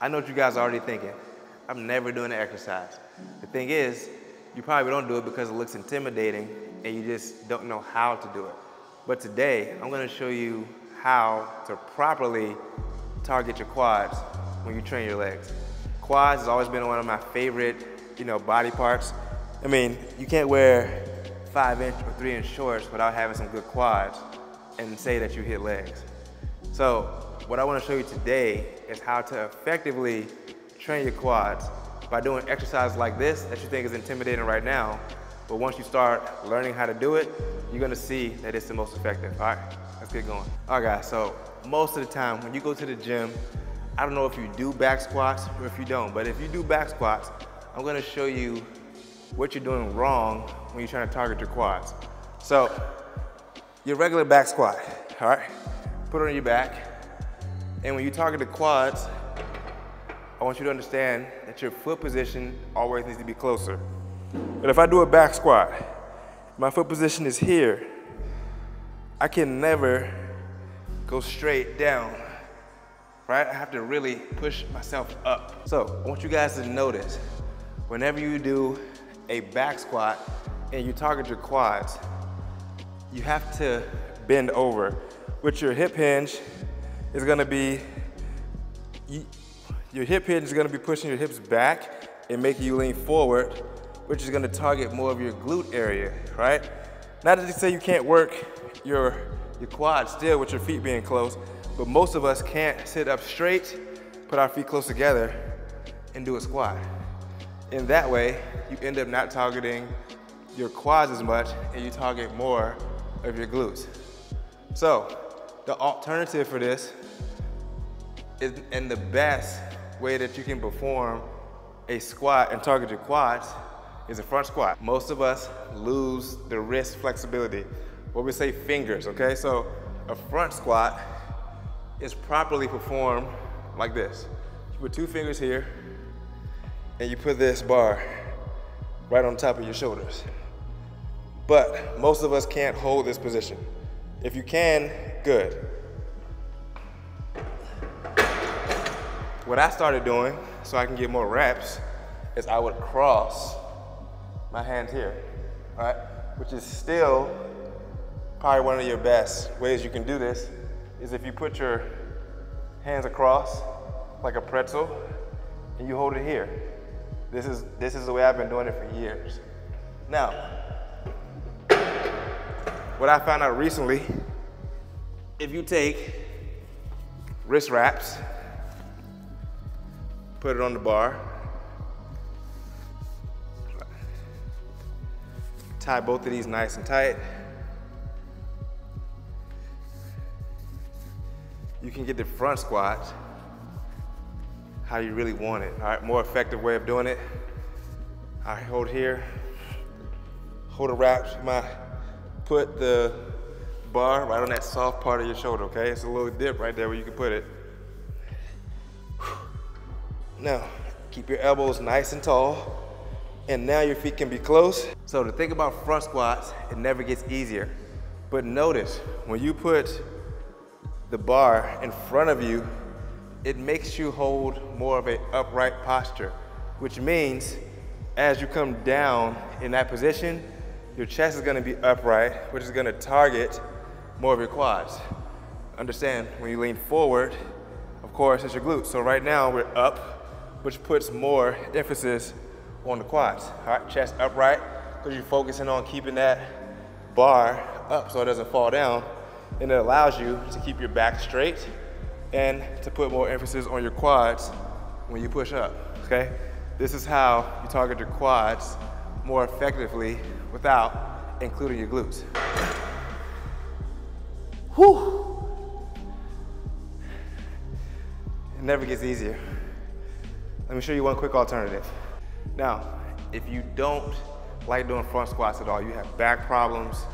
I know what you guys are already thinking. I'm never doing the exercise. The thing is, you probably don't do it because it looks intimidating and you just don't know how to do it. But today, I'm gonna show you how to properly target your quads when you train your legs. Quads has always been one of my favorite, you know, body parts. I mean, you can't wear five inch or three inch shorts without having some good quads and say that you hit legs. So what I wanna show you today is how to effectively train your quads by doing exercises like this that you think is intimidating right now. But once you start learning how to do it, you're gonna see that it's the most effective. All right, let's get going. All right guys, so most of the time when you go to the gym, I don't know if you do back squats or if you don't, but if you do back squats, I'm gonna show you what you're doing wrong when you're trying to target your quads. So, your regular back squat, all right? Put it on your back. And when you target the quads, I want you to understand that your foot position always needs to be closer. But if I do a back squat, my foot position is here, I can never go straight down, right? I have to really push myself up. So I want you guys to notice, whenever you do a back squat and you target your quads, you have to bend over. With your hip hinge, is gonna be, you, your hip hinge is gonna be pushing your hips back and making you lean forward, which is gonna target more of your glute area, right? Not to say you can't work your, your quad still with your feet being close, but most of us can't sit up straight, put our feet close together, and do a squat. In that way, you end up not targeting your quads as much and you target more of your glutes. So, the alternative for this is, and the best way that you can perform a squat and target your quads is a front squat. Most of us lose the wrist flexibility, what we say fingers, okay? So a front squat is properly performed like this. You put two fingers here, and you put this bar right on top of your shoulders. But most of us can't hold this position. If you can, good. What I started doing so I can get more reps is I would cross my hands here, right? Which is still probably one of your best ways you can do this is if you put your hands across like a pretzel and you hold it here. This is, this is the way I've been doing it for years. Now, what I found out recently, if you take wrist wraps, put it on the bar, tie both of these nice and tight, you can get the front squat how you really want it. All right, more effective way of doing it. I hold here, hold the wraps, my, put the bar right on that soft part of your shoulder, okay? It's a little dip right there where you can put it. Now, keep your elbows nice and tall, and now your feet can be close. So to think about front squats, it never gets easier. But notice, when you put the bar in front of you, it makes you hold more of an upright posture, which means as you come down in that position, your chest is gonna be upright, which is gonna target more of your quads. Understand, when you lean forward, of course, it's your glutes. So right now we're up, which puts more emphasis on the quads. All right, chest upright, because you're focusing on keeping that bar up so it doesn't fall down. And it allows you to keep your back straight and to put more emphasis on your quads when you push up, okay? This is how you target your quads more effectively without including your glutes. Whew. It never gets easier. Let me show you one quick alternative. Now, if you don't like doing front squats at all, you have back problems,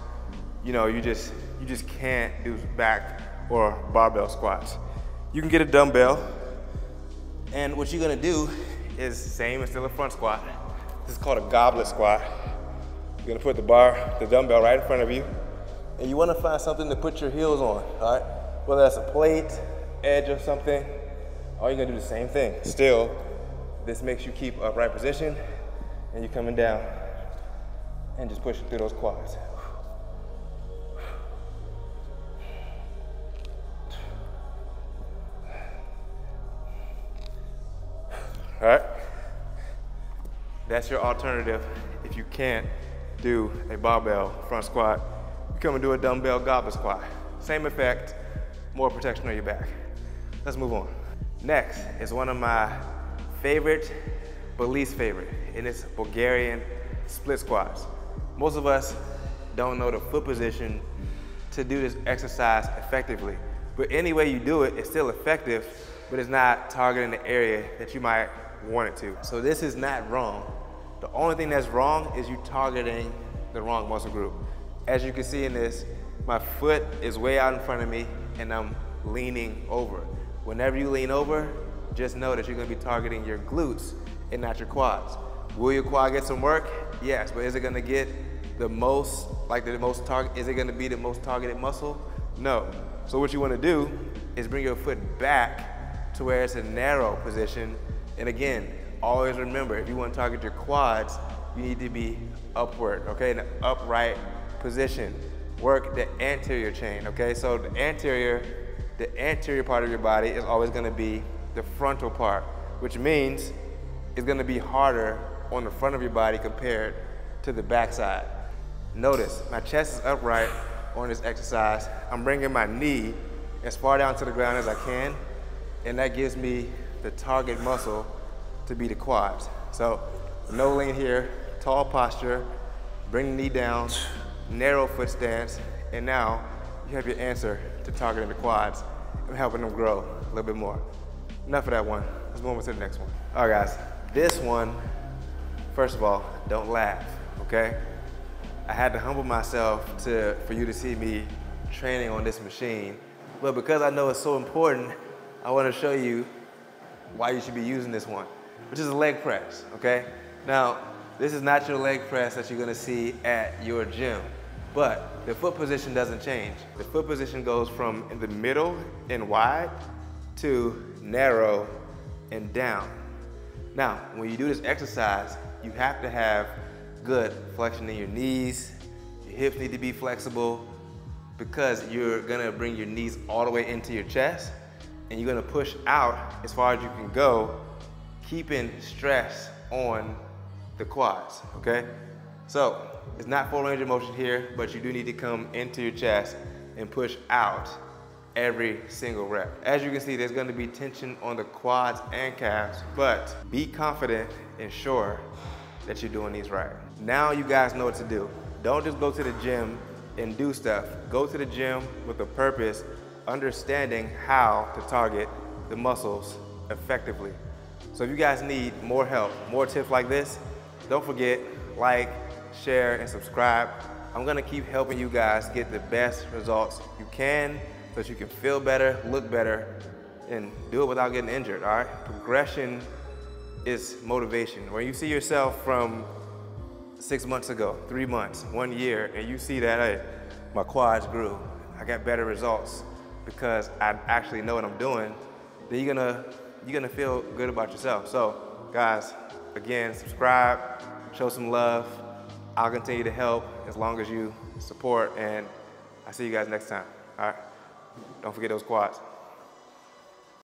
you know, you just, you just can't do back or barbell squats. You can get a dumbbell, and what you're gonna do is same as still a front squat. This is called a goblet squat. You're gonna put the bar, the dumbbell right in front of you, and you wanna find something to put your heels on, all right? Whether that's a plate, edge of something, all you're gonna do the same thing. Still, this makes you keep upright position and you're coming down and just pushing through those quads. All right? That's your alternative if you can't do a barbell front squat. You come and do a dumbbell goblet squat. Same effect, more protection on your back. Let's move on. Next is one of my favorite, but least favorite, and it's Bulgarian split squats. Most of us don't know the foot position to do this exercise effectively. But any way you do it, it's still effective, but it's not targeting the area that you might want it to. So this is not wrong. The only thing that's wrong is you targeting the wrong muscle group. As you can see in this, my foot is way out in front of me and I'm leaning over. Whenever you lean over, just know that you're gonna be targeting your glutes and not your quads. Will your quad get some work? Yes, but is it gonna get the most, like the most target, is it gonna be the most targeted muscle? No. So what you wanna do is bring your foot back to where it's a narrow position. And again, always remember, if you wanna target your quads, you need to be upward, okay, in an upright position. Work the anterior chain, okay? So the anterior, the anterior part of your body is always gonna be the frontal part, which means it's gonna be harder on the front of your body compared to the backside. Notice, my chest is upright on this exercise. I'm bringing my knee as far down to the ground as I can, and that gives me the target muscle to be the quads. So, no lean here, tall posture, bring the knee down, narrow foot stance, and now you have your answer to targeting the quads and helping them grow a little bit more. Enough of that one. Let's move on to the next one. All right, guys. This one, first of all, don't laugh, okay? I had to humble myself to, for you to see me training on this machine. But because I know it's so important, I want to show you why you should be using this one, which is a leg press, okay? Now, this is not your leg press that you're gonna see at your gym, but the foot position doesn't change. The foot position goes from in the middle and wide to narrow and down. Now, when you do this exercise, you have to have good flexion in your knees, your hips need to be flexible because you're gonna bring your knees all the way into your chest and you're gonna push out as far as you can go, keeping stress on the quads, okay? So, it's not full range of motion here, but you do need to come into your chest and push out every single rep. As you can see, there's gonna be tension on the quads and calves, but be confident and sure that you're doing these right. Now you guys know what to do. Don't just go to the gym and do stuff. Go to the gym with a purpose, understanding how to target the muscles effectively. So if you guys need more help, more tips like this, don't forget, like, share, and subscribe. I'm gonna keep helping you guys get the best results you can so that you can feel better, look better, and do it without getting injured, all right? Progression is motivation. When you see yourself from six months ago, three months, one year, and you see that, hey, my quads grew, I got better results because I actually know what I'm doing, then you're gonna, you're gonna feel good about yourself. So guys, again, subscribe, show some love. I'll continue to help as long as you support and I'll see you guys next time, all right? Don't forget those quads.